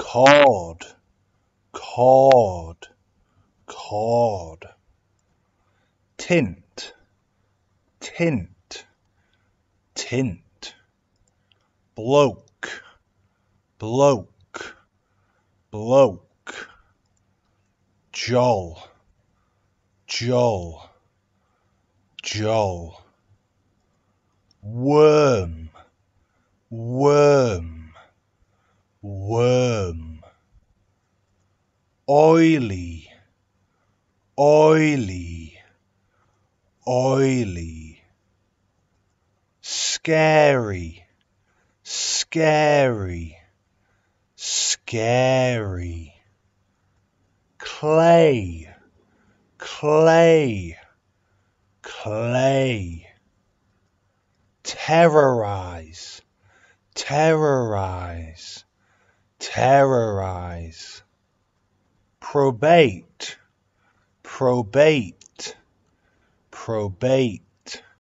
cord, cord, cord. Tint, tint, tint. Bloke, bloke, bloke. Joll, joll, joll. Worm, worm, worm. Oily, oily, oily. Scary, scary, scary. Clay, clay, clay. Terrorize, terrorize, terrorize. Probate, probate, probate.